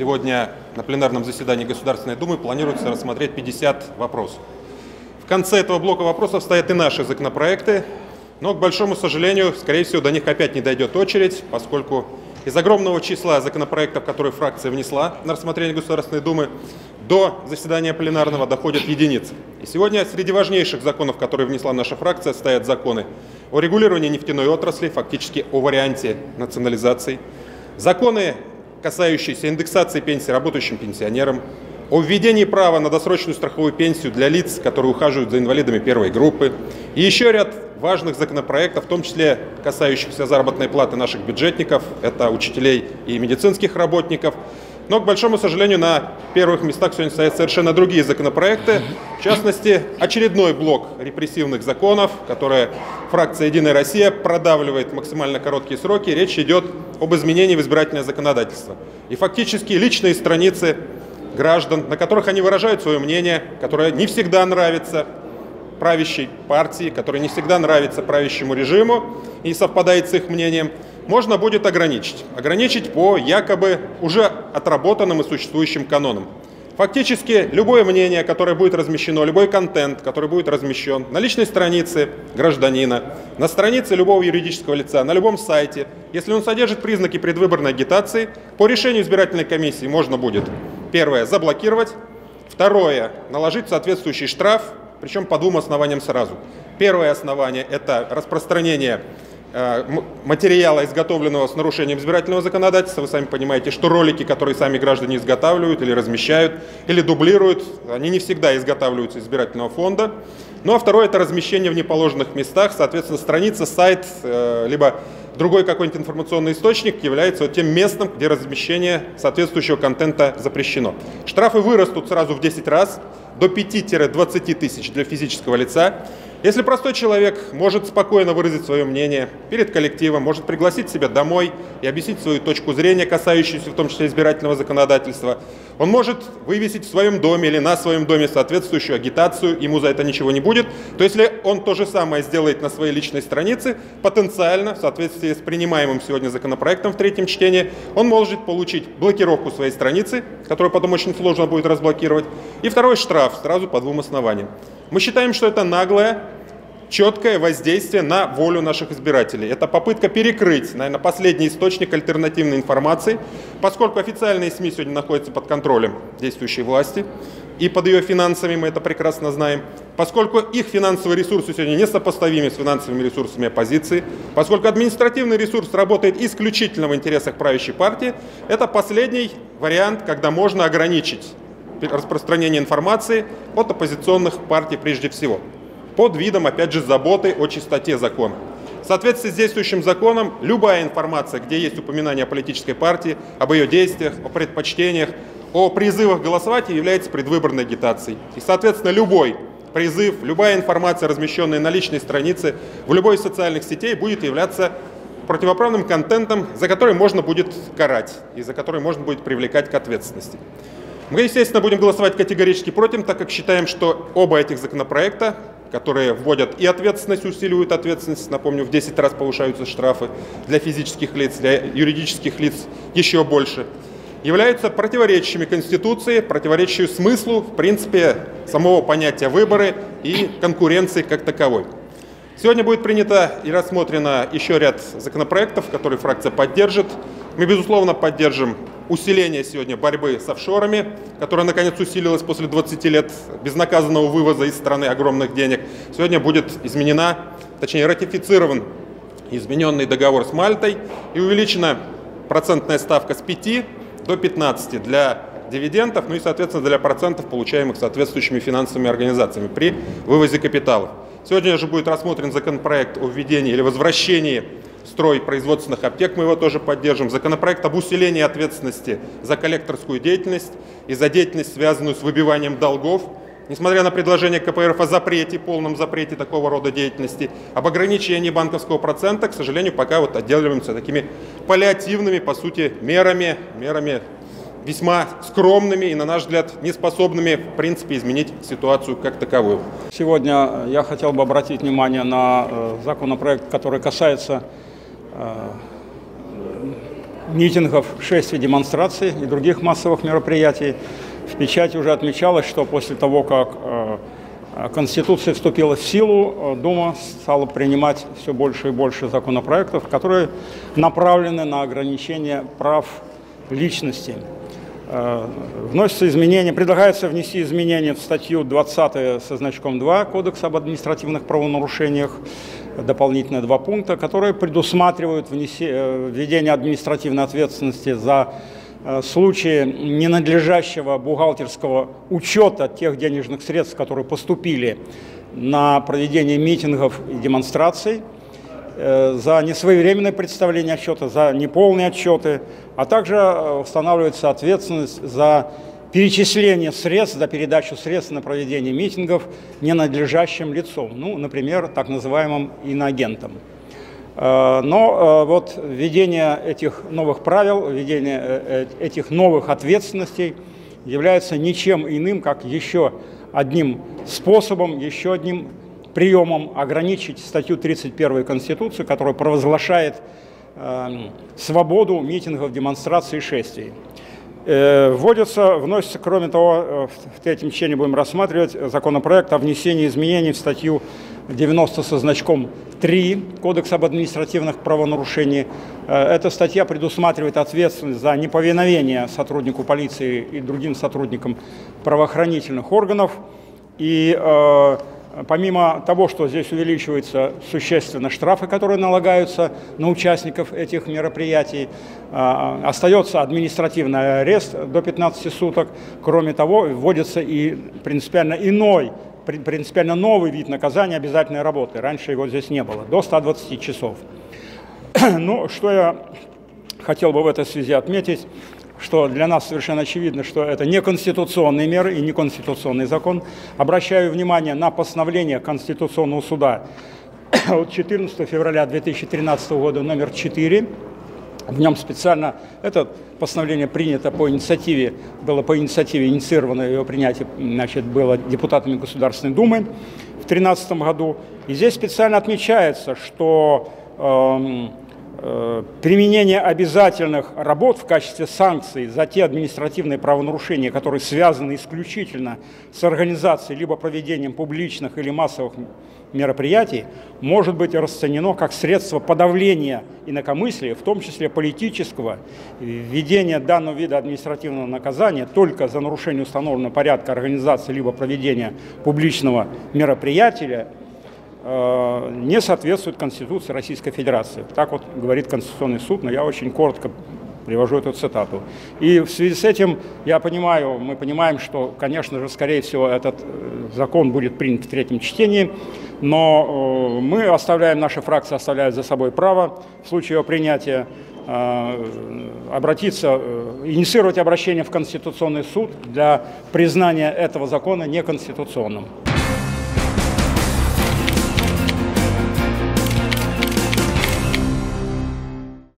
Сегодня на пленарном заседании Государственной Думы планируется рассмотреть 50 вопросов. В конце этого блока вопросов стоят и наши законопроекты, но, к большому сожалению, скорее всего, до них опять не дойдет очередь, поскольку из огромного числа законопроектов, которые фракция внесла на рассмотрение Государственной Думы, до заседания пленарного доходят единицы. И сегодня среди важнейших законов, которые внесла наша фракция, стоят законы о регулировании нефтяной отрасли, фактически о варианте национализации, законы, касающиеся индексации пенсий работающим пенсионерам, о введении права на досрочную страховую пенсию для лиц, которые ухаживают за инвалидами первой группы, и еще ряд важных законопроектов, в том числе касающихся заработной платы наших бюджетников, это учителей и медицинских работников, но, к большому сожалению, на первых местах сегодня стоят совершенно другие законопроекты. В частности, очередной блок репрессивных законов, которые фракция «Единая Россия» продавливает максимально короткие сроки. Речь идет об изменении в избирательное законодательство. И фактически личные страницы граждан, на которых они выражают свое мнение, которое не всегда нравится правящей партии, которое не всегда нравится правящему режиму и совпадает с их мнением – можно будет ограничить. Ограничить по якобы уже отработанным и существующим канонам. Фактически любое мнение, которое будет размещено, любой контент, который будет размещен на личной странице гражданина, на странице любого юридического лица, на любом сайте, если он содержит признаки предвыборной агитации, по решению избирательной комиссии можно будет, первое, заблокировать, второе, наложить соответствующий штраф, причем по двум основаниям сразу. Первое основание – это распространение материала, изготовленного с нарушением избирательного законодательства. Вы сами понимаете, что ролики, которые сами граждане изготавливают или размещают, или дублируют, они не всегда изготавливаются из избирательного фонда. Ну а второе – это размещение в неположенных местах. Соответственно, страница, сайт, э, либо другой какой-нибудь информационный источник является вот тем местом, где размещение соответствующего контента запрещено. Штрафы вырастут сразу в 10 раз, до 5-20 тысяч для физического лица. Если простой человек может спокойно выразить свое мнение перед коллективом, может пригласить себя домой и объяснить свою точку зрения, касающуюся в том числе избирательного законодательства, он может вывесить в своем доме или на своем доме соответствующую агитацию, ему за это ничего не будет. То если он то же самое сделает на своей личной странице, потенциально, в соответствии с принимаемым сегодня законопроектом в третьем чтении, он может получить блокировку своей страницы, которую потом очень сложно будет разблокировать, и второй штраф сразу по двум основаниям. Мы считаем, что это наглое, четкое воздействие на волю наших избирателей. Это попытка перекрыть, наверное, последний источник альтернативной информации, поскольку официальные СМИ сегодня находятся под контролем действующей власти и под ее финансами, мы это прекрасно знаем, поскольку их финансовые ресурсы сегодня несопоставимы с финансовыми ресурсами оппозиции, поскольку административный ресурс работает исключительно в интересах правящей партии, это последний вариант, когда можно ограничить распространения информации от оппозиционных партий прежде всего, под видом, опять же, заботы о чистоте закона. В соответствии с действующим законом, любая информация, где есть упоминание о политической партии, об ее действиях, о предпочтениях, о призывах голосовать, является предвыборной агитацией. И, соответственно, любой призыв, любая информация, размещенная на личной странице, в любой из социальных сетей, будет являться противоправным контентом, за который можно будет карать и за который можно будет привлекать к ответственности. Мы, естественно, будем голосовать категорически против, так как считаем, что оба этих законопроекта, которые вводят и ответственность, усиливают ответственность, напомню, в 10 раз повышаются штрафы для физических лиц, для юридических лиц еще больше, являются противоречащими Конституции, противоречащими смыслу, в принципе, самого понятия выборы и конкуренции как таковой. Сегодня будет принято и рассмотрено еще ряд законопроектов, которые фракция поддержит. Мы, безусловно, поддержим усиление сегодня борьбы с офшорами, которая наконец усилилась после 20 лет безнаказанного вывоза из страны огромных денег. Сегодня будет изменена, точнее ратифицирован измененный договор с Мальтой и увеличена процентная ставка с 5 до 15 для дивидендов, ну и, соответственно, для процентов, получаемых соответствующими финансовыми организациями при вывозе капиталов. Сегодня же будет рассмотрен законопроект о введении или возвращении строй производственных аптек, мы его тоже поддержим. Законопроект об усилении ответственности за коллекторскую деятельность и за деятельность, связанную с выбиванием долгов. Несмотря на предложение КПРФ о запрете, полном запрете такого рода деятельности, об ограничении банковского процента, к сожалению, пока вот отделываемся такими паллиативными, по сути, мерами, мерами весьма скромными и, на наш взгляд, неспособными, в принципе, изменить ситуацию как таковую. Сегодня я хотел бы обратить внимание на э, законопроект, который касается Э, митингов, шествий, демонстраций и других массовых мероприятий. В печати уже отмечалось, что после того, как э, Конституция вступила в силу, э, Дума стала принимать все больше и больше законопроектов, которые направлены на ограничение прав личности. Э, вносятся изменения, предлагается внести изменения в статью 20 со значком 2 Кодекса об административных правонарушениях, дополнительно два пункта, которые предусматривают э, введение административной ответственности за э, случаи ненадлежащего бухгалтерского учета тех денежных средств, которые поступили на проведение митингов и демонстраций – за несвоевременное представление отчета, за неполные отчеты, а также э, устанавливается ответственность за перечисление средств, за передачу средств на проведение митингов ненадлежащим лицом, ну, например, так называемым иноагентом. Э, но вот введение этих новых правил, введение этих новых ответственностей является ничем иным, как еще одним способом, еще одним приемом ограничить статью 31 Конституции, которая провозглашает э, свободу митингов, демонстраций и шествий. Э, вводится, вносится, кроме того, э, в третьем чтении будем рассматривать законопроект о внесении изменений в статью 90 со значком 3 Кодекса об административных правонарушениях. Эта статья предусматривает ответственность за неповиновение сотруднику полиции и другим сотрудникам правоохранительных органов. И Помимо того, что здесь увеличиваются существенно штрафы, которые налагаются на участников этих мероприятий, а, остается административный арест до 15 суток. Кроме того, вводится и принципиально иной, принципиально новый вид наказания обязательной работы. Раньше его здесь не было, до 120 часов. Ну, что я хотел бы в этой связи отметить, что для нас совершенно очевидно, что это не конституционные меры и не конституционный закон. Обращаю внимание на постановление Конституционного суда от 14 февраля 2013 года номер 4. В нем специально это постановление принято по инициативе, было по инициативе инициировано его принятие, значит, было депутатами Государственной Думы в 2013 году. И здесь специально отмечается, что э, Э, применение обязательных работ в качестве санкций за те административные правонарушения, которые связаны исключительно с организацией либо проведением публичных или массовых мероприятий, может быть расценено как средство подавления инакомыслия, в том числе политического, введения данного вида административного наказания только за нарушение установленного порядка организации либо проведения публичного мероприятия Э, не соответствует Конституции Российской Федерации. Так вот говорит Конституционный суд, но я очень коротко привожу эту цитату. И в связи с этим я понимаю, мы понимаем, что, конечно же, скорее всего, этот э, закон будет принят в третьем чтении, но э, мы оставляем, наша фракция оставляет за собой право в случае его принятия обратиться, инициировать обращение в Конституционный суд для признания этого закона неконституционным.